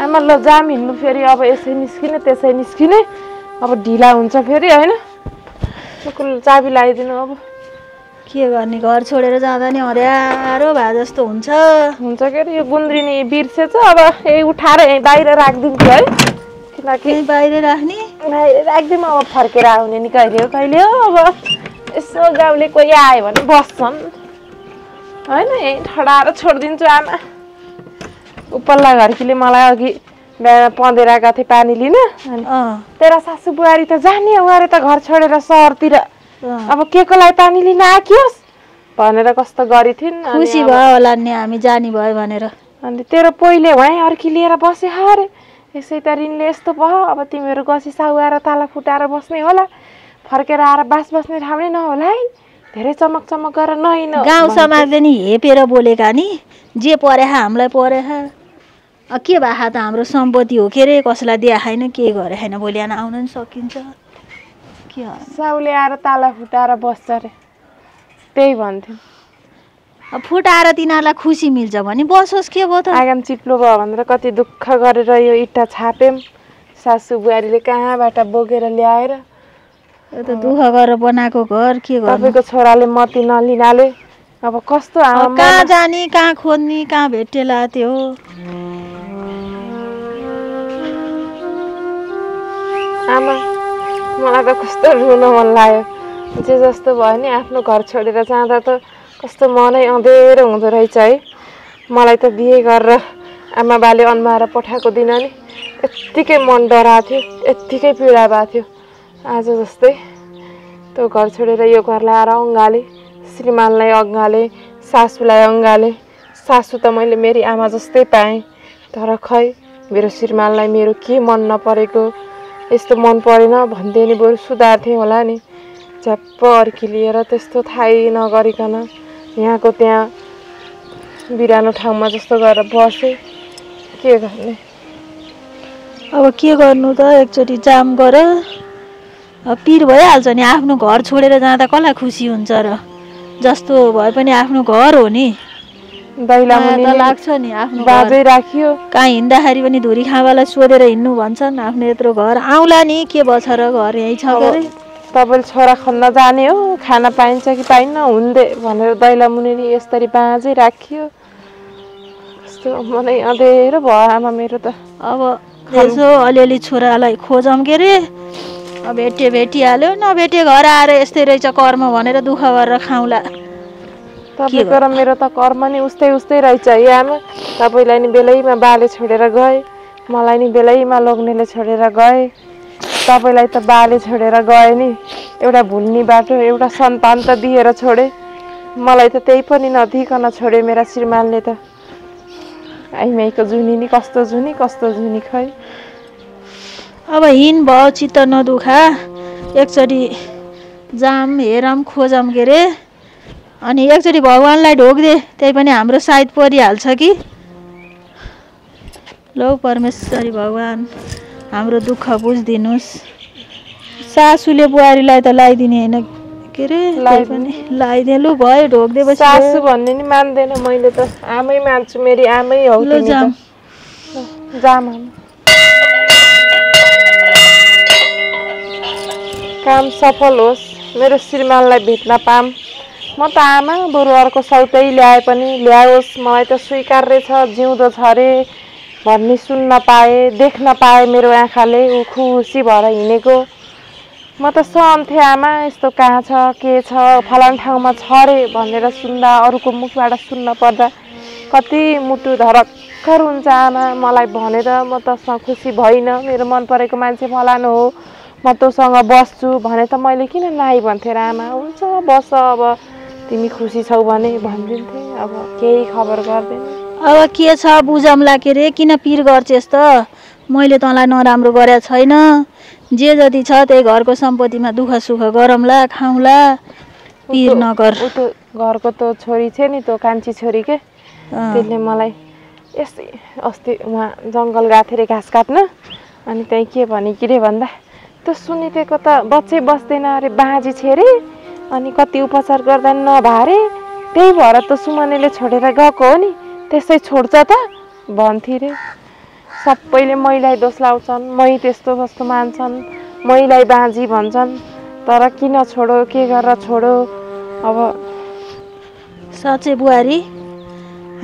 आमा ल जाम हिँड्नु फेरि। अब यसै निस्किने त्यसै निस्किने। अब ढिला हुन्छ फेरि होइन? चाबी लगाइदिनु अब। के गर्ने? घर छोडेर जाँदा नि हँद्यारो भए जस्तो हुन्छ। हुन्छ के अरे यो गुन्द्रिनी बिर्सेछ अब यही उठाएर यहीँ बाहिर राखिदिन्छु है? किनकि बाहिर राख्ने? बाहिर राखिदिउँ अब फर्केर आउने नि कहिले हो कहिले हो अब। यसो गाउँले कोही आयो भने बस्छन् होइन यहीँ ठडाएर छोडिदिन्छु आमा उपल्ला घरकीले मलाई अघि बिहान पँधेर आएका थिएँ पानी लिन तेरा सासू बुहारी त जाने अरे त घर छोडेर सहरतिर। अब के को लागि पानी लिन आकियोस् भनेर कस्तो गरी थिइन् अनि खुसी भयो होला नि हामी जाने भयो भनेर अनि तेरो पहिले वहीँ अर्की लिएर बसे अरे यसै त ऋणले यस्तो भयो अब तिमीहरू गसी साउएर ताला फुटाएर बस्ने होला फर्केर आएर बास बस्ने ठाउँ नै नहोला है। धेरै चमक चमक गरेर नहिँड गाउँ समाजले नि हेपेर बोलेका नि जे परे हामीलाई परे के भए त हाम्रो सम्पत्ति हो? के अरे कसैलाई दिए छैन के गरे छैन? भोलि बिहान आउन नि सकिन्छ। के? साउले आएर ताला फुटाएर बस्छ अरे। त्यही भन्थ्यो। अब फुटाएर तिनीहरूलाई खुसी मिल्छ भने बसोस् के भयो त? आँगन चिप्लो भयो भनेर कति दुःख गरेर यो इँटा छाप्यौँ सासू बुहारीले कहाँबाट बोकेर ल्याएर यो त दुःख गरेर बनाएको घर के तपाईँको छोराले मती नलिनाले अब कस्तो कहाँ जाने कहाँ खोज्ने कहाँ भेटेला त्यो? आमा मलाई त कस्तो रुन मन लाग्यो। जे जस्तो भयो नि आफ्नो घर छोडेर जाँदा त कस्तो मनै अँधेरो हुँदो रहेछ है। मलाई त बिहे गरेर आमा बाले अन्माएर पठाएको दिन नि यत्तिकै मन डराएको थियो यत्तिकै पीडा भएको थियो। आज जस्तै त्यो घर छोडेर यो घरलाई आएर अँगाले श्रीमानलाई अँगाले सासूलाई अँगाले सासू त मैले मेरी आमा जस्तै पाएँ। तर खै मेरो श्रीमानलाई मेरो के मन नपरेको? यस्तो मन परेन भन्दै नि बरु सुधार्थेँ होला नि। झ्याप्प अर्की लिएर त्यस्तो थाहै नगरिकन यहाँको त्यहाँ बिरानो ठाउँमा जस्तो गरेर बसेँ। के गर्ने? अब के गर्नु त? एकचोटि जाम गर पिर भइहाल्छ नि आफ्नो घर छोडेर जाँदा कसलाई खुसी हुन्छ र? जस्तो भए पनि आफ्नो घर हो नि। लाग्छ नि आफ्नो बाजै राखियो। कहाँ हिँड्दाखेरि पनि धुरी खाँबालाई सोधेर हिँड्नु भन्छन् आफ्नो यत्रो घर। आउला नि के भछ र घर यहीँ छ अरे तपाईँले छोरा खन्न जाने हो खाना पाइन्छ कि पाइन्न हुँदै भनेर दैला मुनि यसरी बाँझै राखियो। कस्तो मनै अँधेरो भयो आमा मेरो त। अब यसो अलिअलि छोरालाई खोजौँ के अरे भेटे भेटिहाल्यो। नभेटे घर आएर यस्तै रहेछ कर्म भनेर दुःख गरेर खाउँला। तपाईँको र मेरो त कर्म नि उस्तै उस्तै रहेछ। है आमा तपाईँलाई नि बेलैमा बाले छोडेर गए। मलाई नि बेलैमा लोग्नेले छोडेर गए। तपाईँलाई त बाले छोडेर गए नि। एउटा भुल्ने बाटो एउटा सन्तान त दिएर छोडे। मलाई त त्यही पनि नदिकन छोडे मेरा श्रीमानले त। आइमाईको जुनी नि कस्तो जुनी कस्तो जुनी खै। अब हिँड भयो चित्त नदुखा। एकचोटि जाम हेरौँ खोजौँ के अरे अनि एकचोटि भगवान्लाई ढोकिदे त्यही पनि हाम्रो सायद परिहाल्छ कि? लौ परमेश्वरी भगवान् हाम्रो दुःख बुझिदिनुहोस् सासूले बुहारीलाई त लगाइदिने होइन के अरे। पनि लगाइदिए लु भयो ढोकिदिएपछि सासु भन्ने नि मान्दैन मैले त आमै मान्छु मेरी आमै हौ जाम। जाम। काम सफल होस् मेरो श्रीमानलाई भेट्न पाम। म त आमा बरु अर्को सौतै ल्याए पनि ल्याओस् मलाई त स्वीकार्य छ जिउँदो छ अरे भन्ने सुन्न पाएँ देख्न पाएँ मेरो आँखाले ऊ खुसी भएर हिँडेको। म त सहन्थेँ आमा यस्तो कहाँ छ के छ फलान ठाउँमा छ अरे भनेर सुन्दा अरूको मुखबाट सुन्न पर्दा कति मुटु धरक्कर हुन्छ आमा। मलाई भनेर म तसँग खुसी भइनँ। मेरो मन परेको मान्छे फलानु हो। म तँसँग बस्छु भने त मैले किन नाइ भन्थेँ र आमा? हुन्छ बस अब। तिमी खुसी छौ भने भनिदिन्थेँ। अब केही खबर गर्दैन। अब के छ बुझौँला के अरे किन पिर गर्छेस् त मैले तँलाई नराम्रो गरेको छैन। जे जति छ त्यही घरको सम्पत्तिमा दुःख सुख गरौँला खाउँला। पिर नगर। त- ऊ त घरको त छोरी थियो नि त्यो कान्छी छोरी के? त्यसले मलाई यस्तै अस्ति उहाँ जङ्गल गएको थियो अरे घाँस काट्न। अनि त्यहीँ के भने के अरे भन्दा? त्यो सुनिदिएको त बच्चै बस्दैन अरे बाँझी छ अरे अनि कति उपचार गर्दा नभारे। त्यही भएर त सुमनेले छोडेर गएको हो नि। त्यसै छोड्छ त भन्थे रे। सबैले मैलाई दोष लाउँछन् मै त्यस्तो कस्तो मान्छन् मैलाई बाँझी भन्छन्। तर किन छोडो के गरेर छोडो? अब साँच्चै बुहारी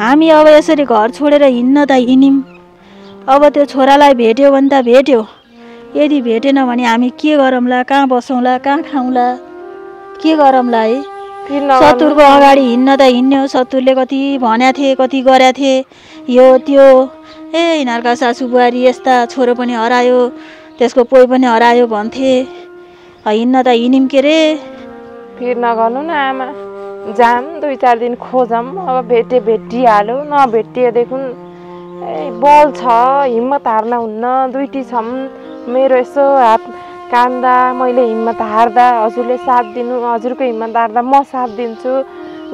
हामी अब यसरी घर छोडेर हिँड्न त हिँड्यौँ अब त्यो छोरालाई भेट्यो भने त भेट्यो। यदि भेटेन भने हामी के गरौँला कहाँ बसौँला कहाँ खाउँला? के गरौँला है? किन सतुरको अगाडि हिँड्न त हिँड्यो सतुरले कति भनेको थिए कति गरेका थिए। यो त्यो। ए यिनीहरूका सासु बुहारी यस्ता छोरो पनि हरायो त्यसको पोइ पनि हरायो भन्थे। हिँड्न त हिँड्यौँ के रे? फिर नगर्नु न आमा। जाम दुई चार दिन खोजौँ अब भेटे भेटिहाल्यो नभेटिएदेखि ए बल छ हिम्मत हार्न हुन्न दुइटी छौँ मेरो यसो हात कान्दा मैले हिम्मत हार्दा हजुरले साथ दिनु हजुरको हिम्मत हार्दा म साथ दिन्छु।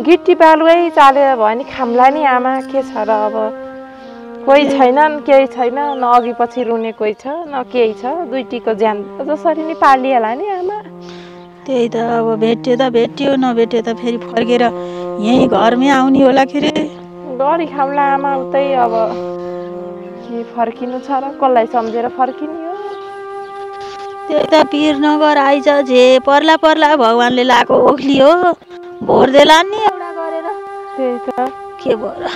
गिटी बालुवै चालेर भयो भने खाम्ला नि आमा के छ र अब? कोही छैनन् केही छैन न अघि पछि रुने कोही छ न केही छ दुइटीको ज्यान जसरी नि पालिहाल्ला नि आमा। त्यही त अब भेट्यो त भेट्यो नभेट्यो त फेरि फर्केर यहीँ घरमै आउने होला के रे? गरी खाउँला आमा उतै अब के फर्किनु छ र कसलाई सम्झेर फर्किने? हो त्यही त पिर नगर आइज जे पर्ला पर्ला भगवान्ले लाएको ओख्ली हो। भोर देला नि एउटा गरेर। त्यही त। के भएर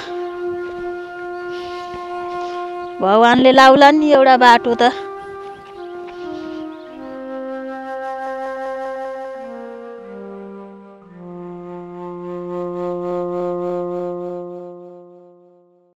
भगवान्ले लाउला नि एउटा बाटो त।